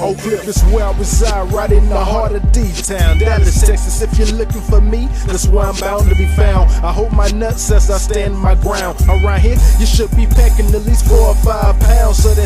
Oak Cliff is where I reside, right in the heart of D-Town, Dallas, Texas. If you're looking for me, that's where I'm bound to be found. I hold my nuts as I stand my ground. Around here, you should be packing at least four or five pounds,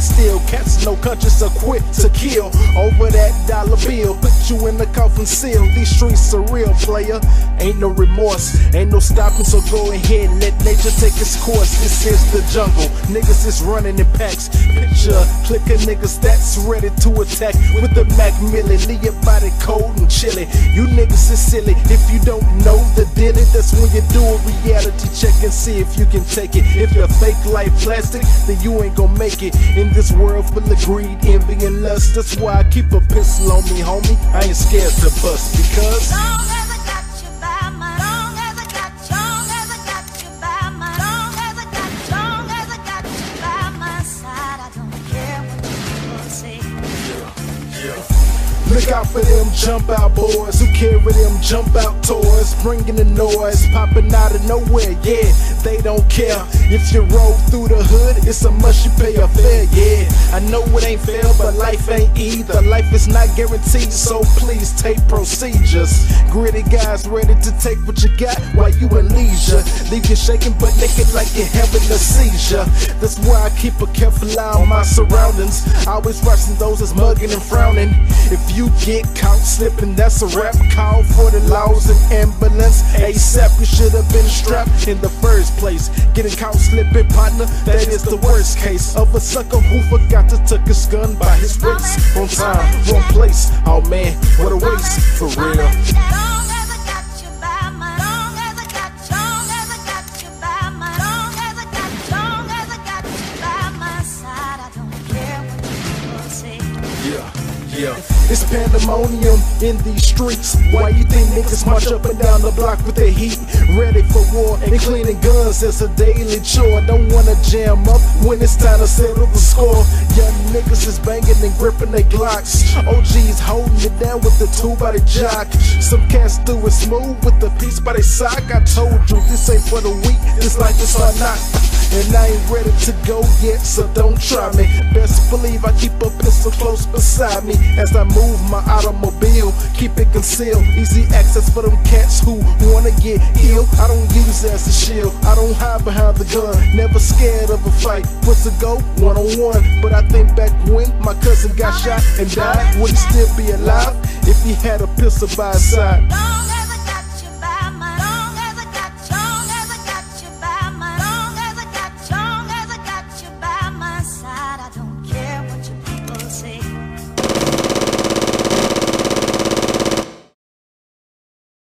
still cats no conscience are quick to kill over that dollar bill. Put you in the coffin seal. These streets are real, player. Ain't no remorse, ain't no stopping, so go ahead let nature take its course. This is the jungle. Niggas is running in packs. Picture click niggas that's ready to attack with the Mac Millie. Leave your body cold and chilly. You niggas is silly if you don't know the dilly. That's when you do a reality check and see if you can take it. If you're fake like plastic, then you ain't gonna make it in this world full of greed, envy, and lust. That's why I keep a pistol on me, homie. I ain't scared to bust because. Look out for them jump out boys who carry them jump out toys, bringing the noise, popping out of nowhere. Yeah, they don't care if you roll through the hood. It's a must you pay a fare. Yeah, I know it ain't fair, but life ain't either. Life is not guaranteed, so please take procedures. Gritty guys ready to take what you got while you in leisure. Leave you shaking but naked like you're having a seizure. That's why I keep a careful eye on my surroundings. Always watching those that's mugging and frowning. If you get caught slipping, that's a rap call for the laws and ambulance. ASAP, you should have been strapped in the first place. Getting caught slipping, partner, that is the worst case of a sucker who forgot to tuck his gun by his waist. Wrong time, wrong place. Oh man, what a waste, for real. You you, you you, you yeah. It's pandemonium in these streets. Why you think niggas march up and down the block with their heat? Ready for war and cleaning guns is a daily chore. Don't wanna jam up when it's time to settle the score. Young niggas is banging and gripping their Glocks. OGs holding it down with the two by the jock. Some cats do it smooth with the piece by their sock. I told you this ain't for the weak. This life is or not. And I ain't ready to go yet, so don't try me. Best believe I keep a pistol close beside me as I move my automobile. Keep it concealed, easy access for them cats who wanna get ill. I don't use as a shield, I don't hide behind the gun. Never scared of a fight. What's a go? One on one. But I think back when my cousin got shot and died, would he still be alive if he had a pistol by his side?